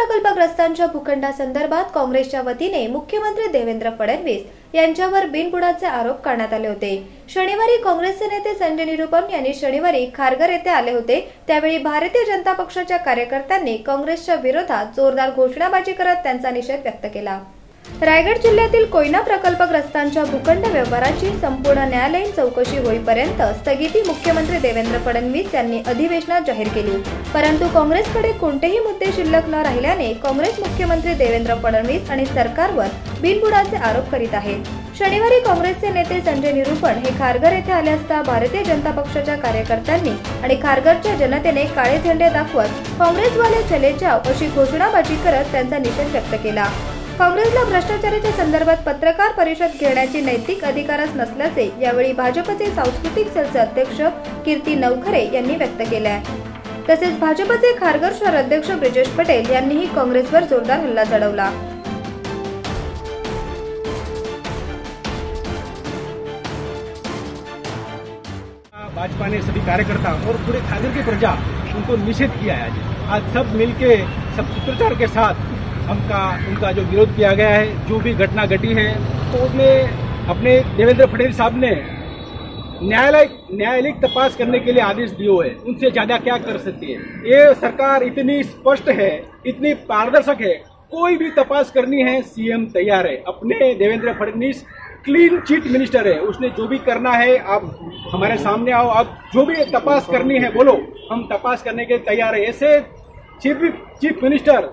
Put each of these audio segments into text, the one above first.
प्रकल्पग्रस्तांच्या भूखंडासंदर्भात काँग्रेसच्या वतीने मुख्यमंत्री देवेंद्र फडणवीस यांच्यावर बिनबुडाचे आरोप करण्यात आले होते. शनिवारी काँग्रेसचे नेते संजय निरुपम यांनी शनिवारी खारघर येथे आले होते. त्यावेळी भारतीय जनता पक्षाच्या कार्यकर्त्यांनी काँग्रेसच्या विरोधात जोरदार घोषणाबाजी करत त्यांचा निषेध व्यक्त केला. रायगड जिल्ह्यातील कोयना प्रकल्पग्रस्तांच्या भूखंड व्यवहाराची संपूर्ण न्यायालयीन चौकशी होईपर्यंत स्थगिती मुख्यमंत्री देवेंद्र फडणवीस यांनी अधिवेशनात जाहीर केली. परंतु काँग्रेसकडे कोणतेही मुद्दे शिल्लक न राहिल्याने काँग्रेस मुख्यमंत्री देवेंद्र फडणवीस आणि सरकारवर बिनबुडाचे आरोप करीत आहेत शनिवारी काँग्रेसचे नेते संजय निरुपण हे खारघर येथे आले असता भारतीय जनता पक्षाच्या कार्यकर्त्यांनी आणि खारघरच्या जनतेने काळे झेंडे दाखवत काँग्रेसवाले चले जाव अशी घोषणाबाजी करत त्यांचा निषेध व्यक्त केला. काँग्रेसला भ्रष्टाचाराच्या संदर्भात पत्रकार परिषद घेण्याची नैतिक अधिकारच नसल्याचे यावेळी भाजपचे सांस्कृतिक सेलचे अध्यक्ष कीर्ती नवखरे यांनी व्यक्त केले आहे तसेच भाजपचे खारघर शहर अध्यक्ष ब्रिजेश पटेल यांनीही काँग्रेसवर जोरदार हल्ला चढवला. भाजपा ने सभी कार्यकर्ता और पूरे खागर की प्रजा उनको निषेध किया है आज। आज सब मिलके सब सूत्रचार के साथ हमका, उनका जो विरोध किया गया है, जो भी घटना घटी है तो उसमें अपने देवेंद्र फडणवीस साहब ने न्यायालय, न्यायालयिक तपास करने के लिए आदेश दिए हुए उनसे ज़्यादा क्या कर सकती है? ये सरकार इतनी स्पष्ट है, इतनी पारदर्शक है, कोई भी तपास करनी है, सीएम तैयार है। अपने Devendra Fadnavis clean chit minister है। उसने जो भी करना है, आप हमारे सामने आओ। आप जो भी तपास करनी है, बोलो। हम तपास करने के तैयार है। ऐसे chief chief minister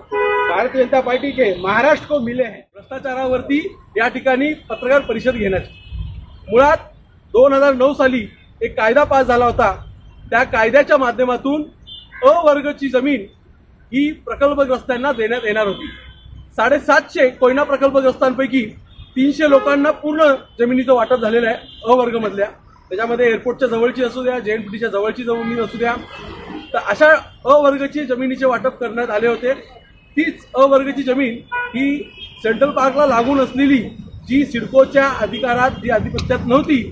Bharatiya Janata party के महाराष्ट्र को मिले हैं। भ्रष्टाचारावरती या ठिकाणी पत्रकार परिषद घेण्याची. मुळात दोन हजार नऊ साली एक कायदा पास झाला होता. त्या कायद्याच्या माध्यमातून अ वर्गची जमीन ही प्रकल्पग्रस्तांना देण्यात येणार होती. साडेसातशे कोयना प्रकल्पग्रस्तांपैकी तीनशे लोकांना पूर्ण जमिनीचं वाटप झालेलं आहे अ त्याच्यामध्ये एअरपोर्टच्या जवळची असू द्या जेएनपीटीच्या जवळची जमीन असू द्या. तर अशा अ वर्गची जमिनीचे वाटप करण्यात आले होते. तीच अ वर्गाची जमीन ही सेंट्रल पार्कला लागून असलेली जी सिडकोच्या अधिकारात जी आधिपत्यात नव्हती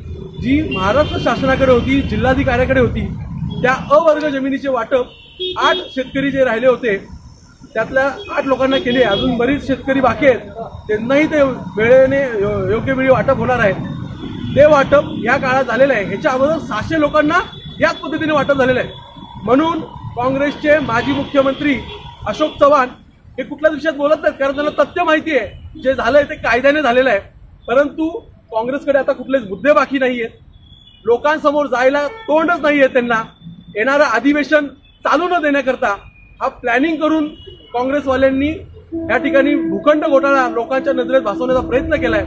जी महाराष्ट्र शासनाकडे होती जिल्हाधिकाऱ्याकडे होती त्या अ वर्ग जमिनीचे वाटप आठ शेतकरी जे राहिले होते त्यातल्या आठ लोकांना केले. अजून बरीच शेतकरी बाकी आहेत. त्यांनाही ते वेळेने यो- योग्य वेळी वाटप होणार आहे. ते वाटप या काळात झालेलं आहे. ह्याच्या अगोदर सहाशे लोकांना याच पद्धतीने वाटप झालेलं आहे. म्हणून काँग्रेसचे माजी मुख्यमंत्री अशोक चव्हाण हे कुठल्याच विषयात बोलत नाहीत? कारण त्यांना तथ्य माहिती आहे जे झालंय ते कायद्याने झालेलं आहे. परंतु काँग्रेसकडे आता कुठलेच मुद्दे बाकी नाही आहेत लोकांसमोर जायला तोंडच नाही आहे त्यांना. येणारं अधिवेशन चालू न देण्याकरता हा प्लॅनिंग करून काँग्रेसवाल्यांनी या ठिकाणी भूखंड घोटाळा लोकांच्या नजरेत भासवण्याचा प्रयत्न केलाय.